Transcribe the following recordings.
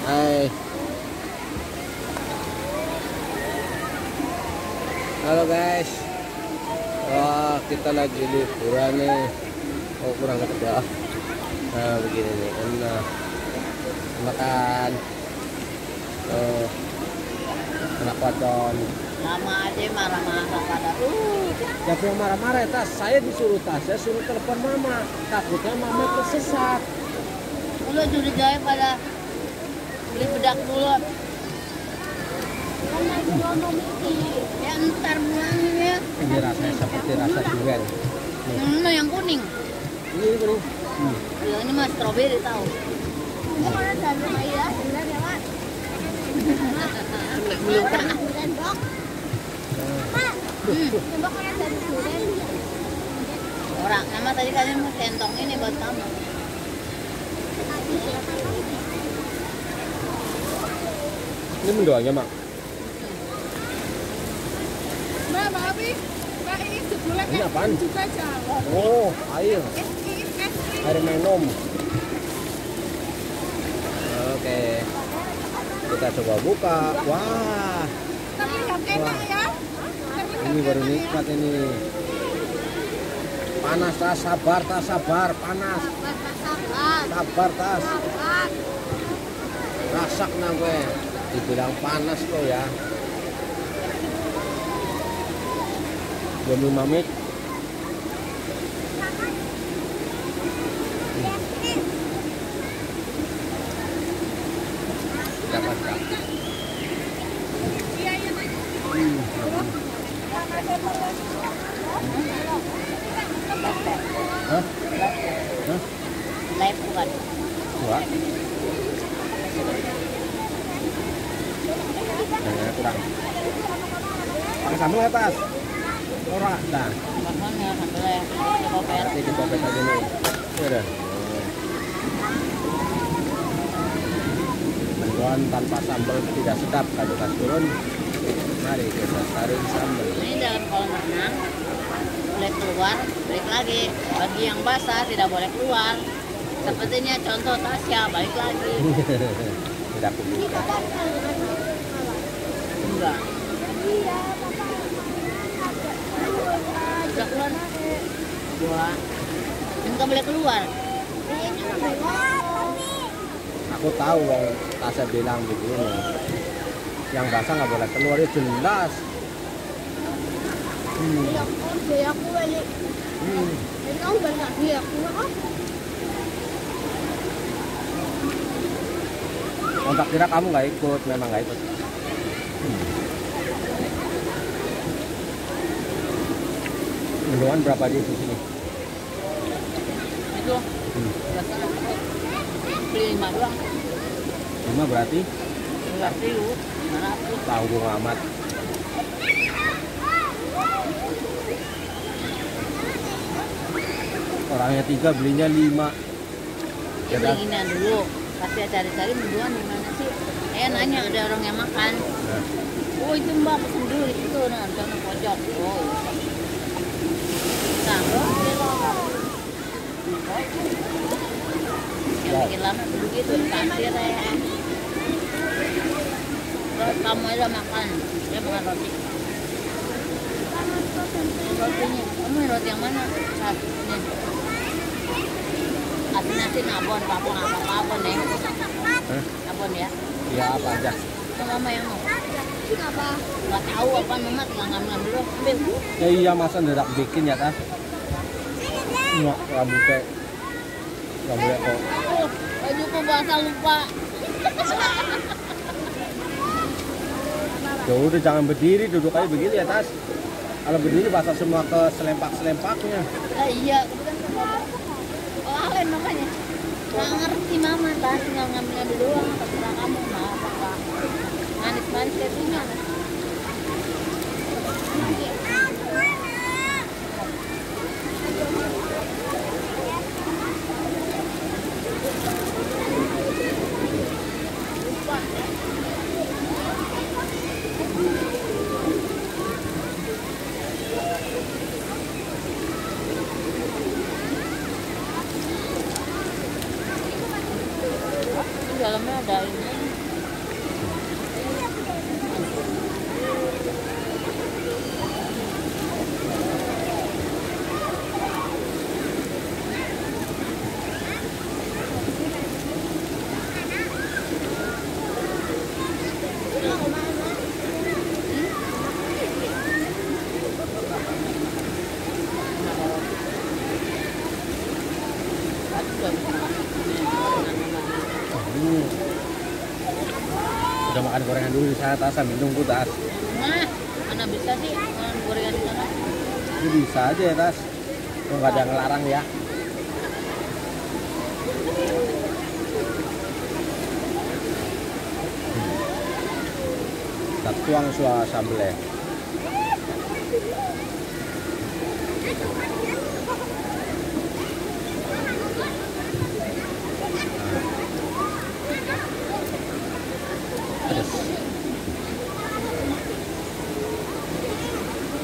Hai. Halo guys. Wah, kita lagi liburan nih. Oh, kurang kerja. Nah, begini nih. Nah, makan. Oh, anak pocong. Lama aja marah-marah pada uh. Siapa yang marah-marah ya, tas? Saya disuruh tas, saya suruh telepon mama. Takutnya mama tersesat. Lu curigai pada beli bedak dulu. Ya ntar buangin ya. Ini rasanya seperti rasa durian. Hmm, yang kuning. ini ini. Hmm. Ya, ini mah stroberi tahu. Orang nama tadi kalian mau sentong ini buat kamu. Ini mendoanya, Mak. Mbak, Mbak Abi, Mbak ini jebulnya Ini apaan? juga jalan. Oh, air. Air minum. Oke. Kita coba buka. Wah, Tapi yang enak ya. Ini baru nikmat ini. Panas tas, sabar tas, sabar, panas. Sabar tas. Rasak nah gue. Dibilang panas kok ya. Demi mamit. Dapat. Iya, iya. Hmm. Hah? Hah? Live bukan. Dua. Nah, kurang. Pakai sambal ya, Tas? Ora, nah. Per. Nanti dipopet aja nih. Ya udah. Mendoan tanpa sambal tidak sedap kalau tas turun. Mari kita taruh sambal. Ini dalam kolam renang boleh keluar, balik lagi. Bagi yang basah tidak boleh keluar. Sepertinya contoh Tasya balik lagi. Tidak kubuka. Enggak. Udah keluar. Dua. Enggak boleh keluar. Aku tahu wong Tasya bilang begini. Yang basah nggak boleh keluar ya jelas. Hmm. aku balik. Hmm. Balik lagi aku. Kontak kira kamu nggak ikut, memang nggak ikut. Mendoan berapa di sini? Itu Hmm. beli lima doang. Lima berarti ribu, lima ratus. tanggung amat. Orangnya tiga belinya lima. Ya Ya, beli Pasti cari-cari menduan di mana sih? Eh nanya ada orang yang makan. Oh itu mbak pesen dulu di situ nah di sana pojok. Oh. Nah, yang bikin lama begitu kasir ya. Terus kamu aja makan, dia makan roti. Rotinya, kamu roti yang mana? Satu ini. Asin asin abon, papon apa ya? Hah? Abon ya. ya apa aja? Itu mama yang mau. Kenapa? Nggak tahu apa mama tinggal ngambil dulu. Ambil. Ya iya masa ndak bikin ya tas? Nggak rambutnya rambutnya kok Oh, bajuku basah lupa. Ya udah jangan berdiri, duduk aja begini ya tas. Kalau berdiri basah semua ke selempak-selempaknya. Ah, iya, kebetulan kan Oh, alen makanya. Nggak ngerti mama, tas tinggal ngambil ngambil doang. Terserah kamu mau apa. Manis-manis kayak punya. Dalamnya ada ini Hmm. Udah makan sana tas sambil nunggu tas. Nah, mana bisa sih makan gorengan di sana? Ini bisa aja ya tas. Nggak ada yang ngelarang ya. Kita tuang suara sambelnya. Pedes.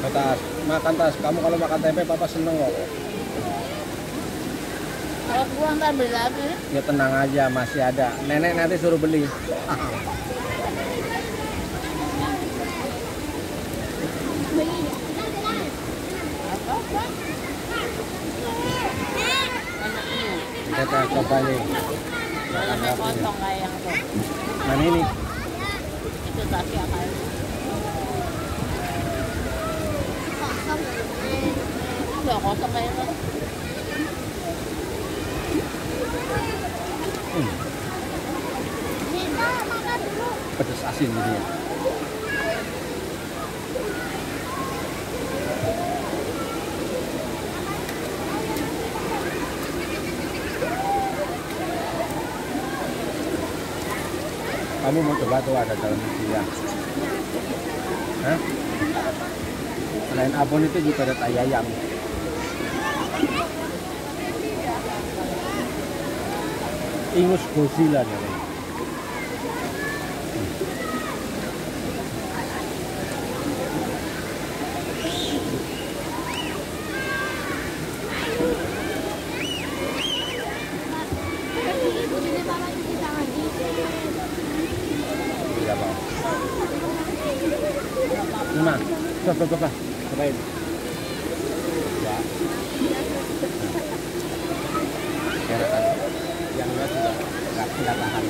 Oh, tas, makan tas. Kamu kalau makan tempe papa seneng kok. Kalau pulang ntar beli lagi. Ya tenang aja, masih ada. Nenek nanti suruh beli. Kita coba nih. Kosong kayak yang tuh. Mana ini? Itu tapi akan. Pedes asin gitu ya. Kamu mau coba tuh ada dalam ya? Hah? Selain abon itu juga ada tai Ingus Godzilla namanya. Lima. Coba coba cobain. Ya. Enak kan? Yang enggak juga nggak tahan.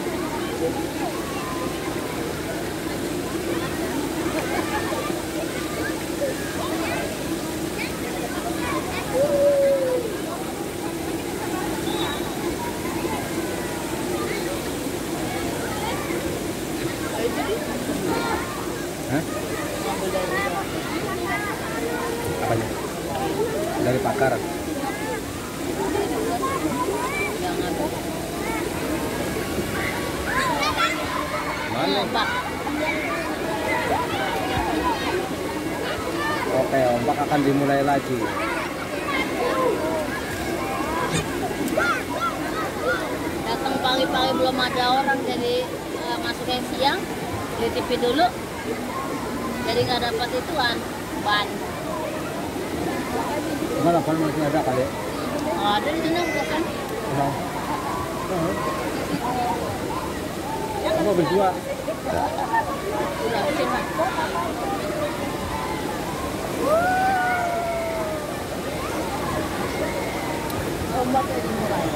Hah? Apanya? Dari pakar. Jangan. Mana? Ombak. Oke, ombak akan dimulai lagi. Datang pagi-pagi belum ada orang jadi eh, masuknya siang TV dulu. Jadi nggak dapat ituan ban. Mana pan masih ada kali? Oh, ada di sana bukan? Oh. Kamu habis dua. Udah Pak. Ombaknya dimulai.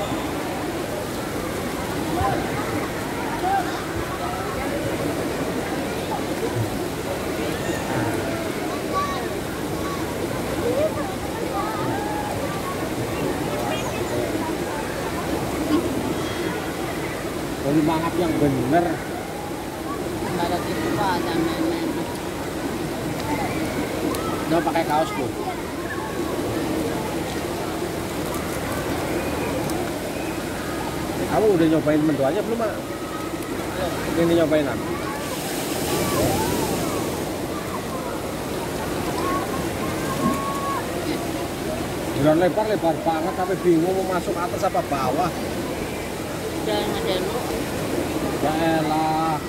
Kalau mangap yang bener. Ada gitu Pak, jangan main-main. Jangan pakai kaos tuh. Kamu udah nyobain mendoanya belum, Mak? Ini nyobain apa? Jalan lebar-lebar banget tapi bingung mau masuk atas apa bawah. Jangan ada lu. Ya elah.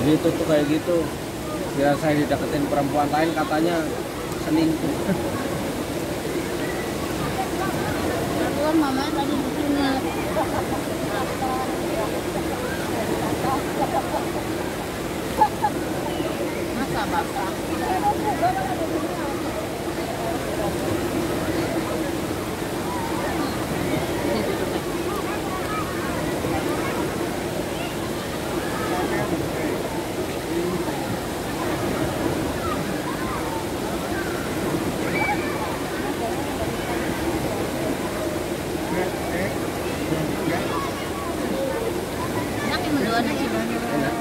Begitu tuh kayak gitu. Kira saya dideketin perempuan lain katanya selingkuh. Kebetulan mama tadi di sini. Masa bapak? Enak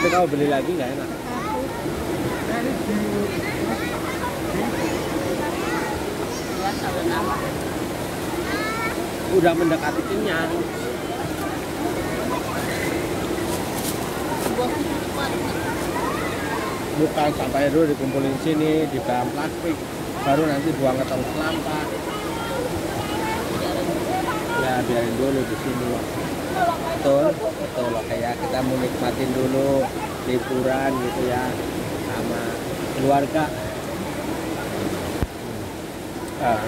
tapi kalau beli lagi nggak enak? Udah mendekati kenyang. Bukan sampai dulu dikumpulin sini di dalam plastik. Baru nanti buang ke tong sampah ya biarin dulu di sini betul betul kayak kita mau nikmatin dulu liburan gitu ya sama keluarga. Ah,